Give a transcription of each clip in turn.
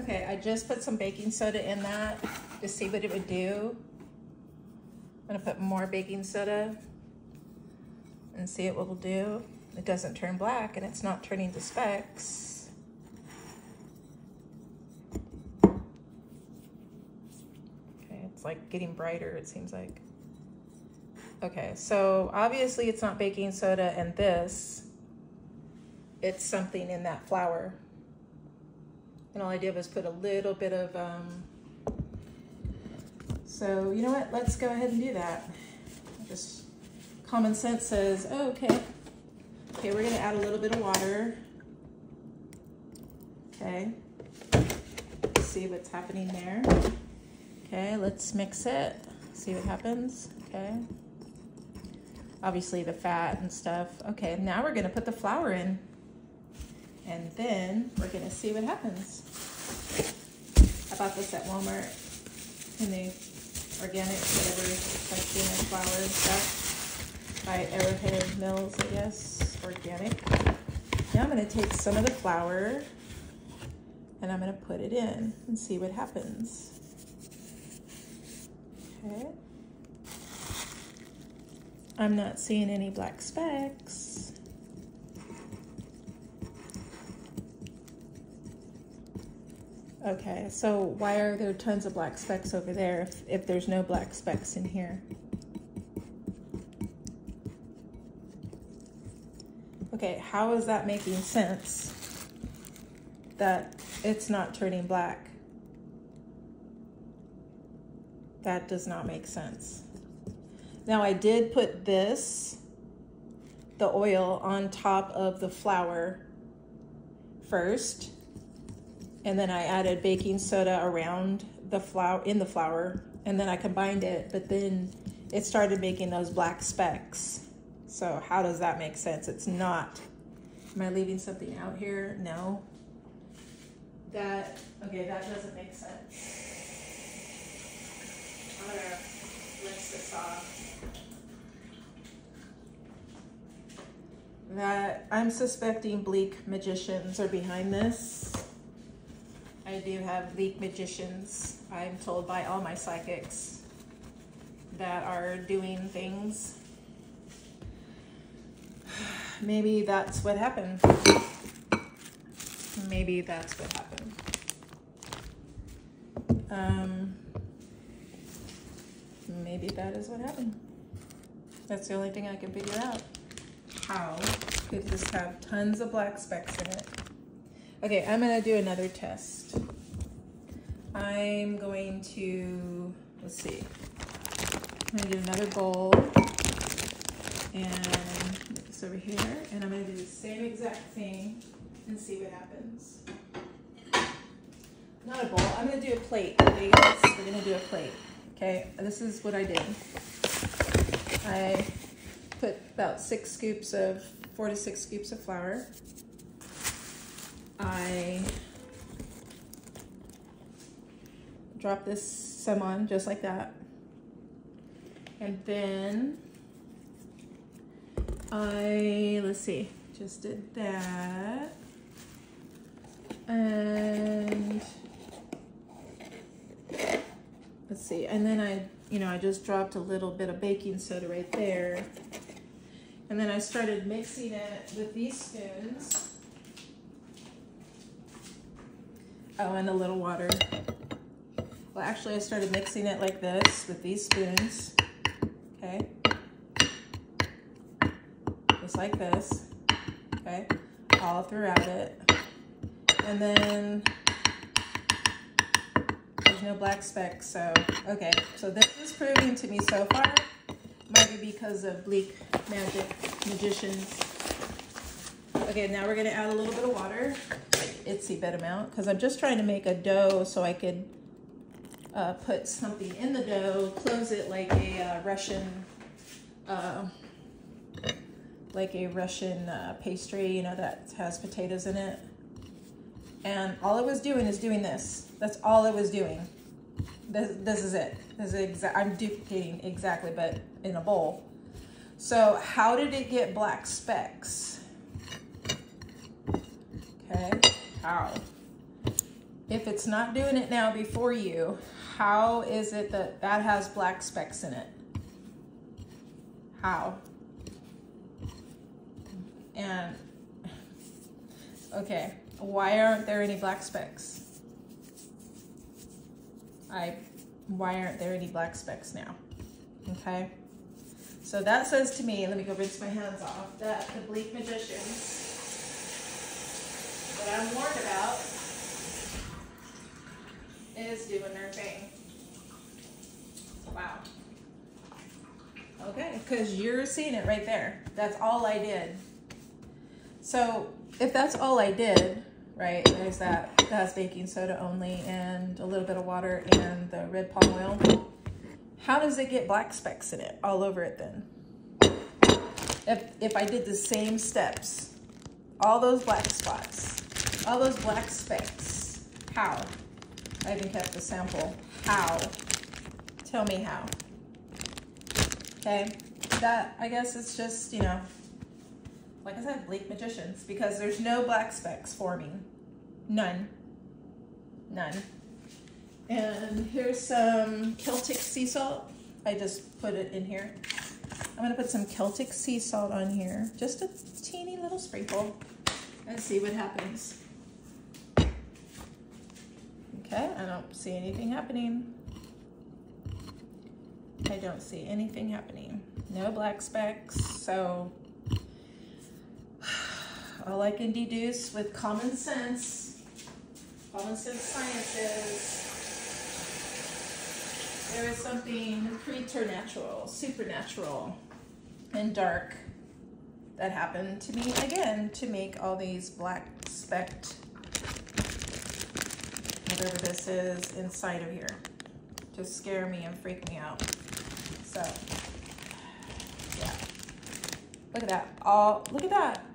Okay, I just put some baking soda in that to see what it would do. I'm gonna put more baking soda and see what it will do. It doesn't turn black and it's not turning to specks. Okay, it's like getting brighter, it seems like. Okay, so obviously it's not baking soda and this, it's something in that flour. And all I did was put a little bit of, um, so you know what, let's go ahead and do that. Just common sense says, oh, okay. Okay, we're gonna add a little bit of water. Okay, see what's happening there. Okay, let's mix it, see what happens, okay. Obviously the fat and stuff. Okay, now we're gonna put the flour in. And then we're gonna see what happens. I bought this at Walmart in the organic, whatever section of flour and stuff by Arrowhead Mills, I guess, organic. Now I'm gonna take some of the flour and I'm gonna put it in and see what happens. Okay. I'm not seeing any black specks. Okay, so why are there tons of black specks over there if, if there's no black specks in here? Okay, how is that making sense that it's not turning black? That does not make sense. Now I did put this, the oil, on top of the flour first and then I added baking soda around the flour in the flour and then I combined it but then it started making those black specks. So how does that make sense? It's not am I leaving something out here? No. That okay that doesn't make sense. I'm gonna rinse this off. That I'm suspecting bleak magicians are behind this I do have bleak magicians, I'm told by all my psychics, that are doing things. Maybe that's what happened. Maybe that's what happened. Um, maybe that is what happened. That's the only thing I can figure out. How could this have tons of black specks in it? Okay, I'm gonna do another test. I'm going to, let's see, I'm gonna do another bowl and put this over here and I'm gonna do the same exact thing and see what happens. Not a bowl, I'm gonna do a plate. We're gonna do a plate. Okay, this is what I did. I put about six scoops of, four to six scoops of flour I drop this some on just like that. And then I, let's see, just did that. And let's see, and then I, you know, I just dropped a little bit of baking soda right there. And then I started mixing it with these spoons. Oh, and a little water. Well, actually, I started mixing it like this with these spoons. Okay. Just like this. Okay. All throughout it. And then there's no black specks. So, okay. So this is proving to me so far. Might be because of bleak magic magicians. Okay, now we're gonna add a little bit of water itsy bit amount because I'm just trying to make a dough so I could uh, put something in the dough, close it like a uh, Russian, uh, like a Russian uh, pastry, you know, that has potatoes in it. And all I was doing is doing this. That's all I was doing. This, this is it. This is exa I'm duplicating exactly, but in a bowl. So how did it get black specks? Okay. How? if it's not doing it now before you, how is it that that has black specks in it? How? And, okay, why aren't there any black specks? I, why aren't there any black specks now? Okay. So that says to me, let me go rinse my hands off, that the Bleak Magicians that I'm warned about is doing their thing. Wow. Okay, because you're seeing it right there. That's all I did. So if that's all I did, right, there's that, that's baking soda only and a little bit of water and the red palm oil. How does it get black specks in it all over it then? If, if I did the same steps, all those black spots, all those black specks, how? I even kept the sample. How? Tell me how. Okay, that, I guess it's just, you know, like I said, Bleak Magicians, because there's no black specks forming. None. None. And here's some Celtic sea salt. I just put it in here. I'm gonna put some Celtic sea salt on here, just a teeny little sprinkle, and see what happens. Don't see anything happening. I don't see anything happening. No black specks, so all I can deduce with common sense, common sense science is there is something preternatural, supernatural, and dark that happened to me again to make all these black specked, whatever this is, inside of here to scare me and freak me out. So, yeah. Look at that. All, look at that.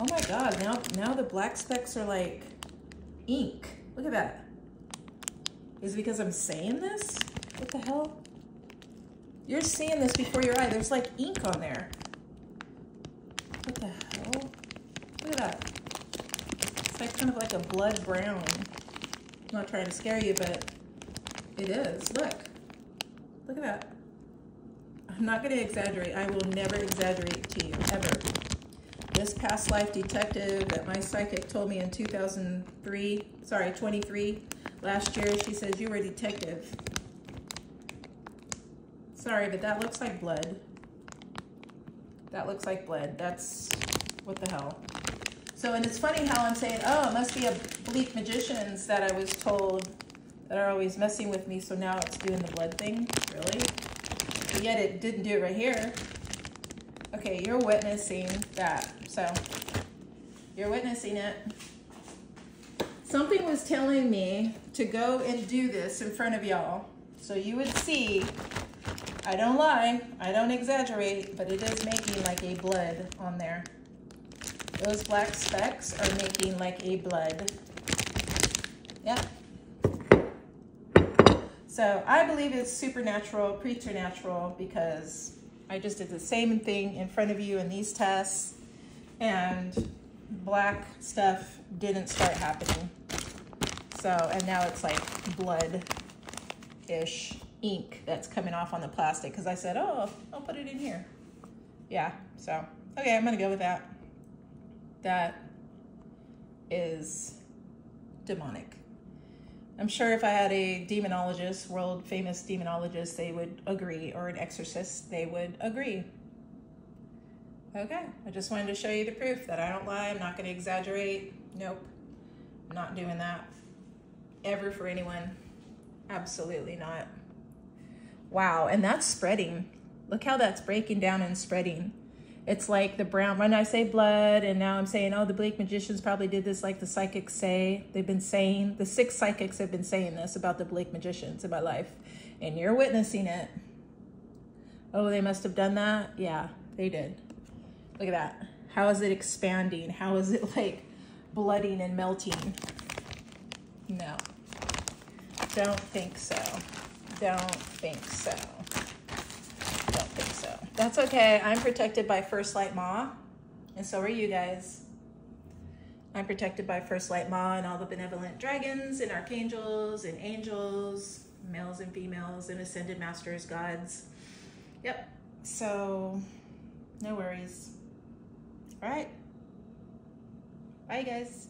Oh my God, now, now the black specks are like ink. Look at that. Is it because I'm saying this? What the hell? You're seeing this before your eye. There's like ink on there. What the hell? Look at that. It's like kind of like a blood brown. Not trying to scare you, but it is. Look. Look at that. I'm not going to exaggerate. I will never exaggerate to you, ever. This past life detective that my psychic told me in 2003, sorry, 23, last year, she says, you were a detective. Sorry, but that looks like blood. That looks like blood. That's, what the hell. So, and it's funny how I'm saying, oh, it must be a bleak magicians that I was told that are always messing with me, so now it's doing the blood thing. Really? But yet it didn't do it right here. Okay, you're witnessing that. So, you're witnessing it. Something was telling me to go and do this in front of y'all so you would see I don't lie, I don't exaggerate, but it is making like a blood on there. Those black specks are making like a blood. Yeah. So I believe it's supernatural, preternatural, because I just did the same thing in front of you in these tests, and black stuff didn't start happening. So, and now it's like blood-ish ink that's coming off on the plastic because I said, oh, I'll put it in here. Yeah, so, okay, I'm gonna go with that. That is demonic. I'm sure if I had a demonologist, world famous demonologist, they would agree, or an exorcist, they would agree. Okay, I just wanted to show you the proof that I don't lie, I'm not gonna exaggerate. Nope, I'm not doing that ever for anyone. Absolutely not. Wow, and that's spreading. Look how that's breaking down and spreading. It's like the brown, when I say blood, and now I'm saying, oh, the Bleak Magicians probably did this like the psychics say. They've been saying, the six psychics have been saying this about the Bleak Magicians in my life. And you're witnessing it. Oh, they must have done that? Yeah, they did. Look at that. How is it expanding? How is it like blooding and melting? No, don't think so. Don't think so. That's okay. I'm protected by First Light Ma, and so are you guys. I'm protected by First Light Ma and all the benevolent dragons and archangels and angels, males and females, and ascended masters, gods. Yep. So, no worries. All right. Bye, guys.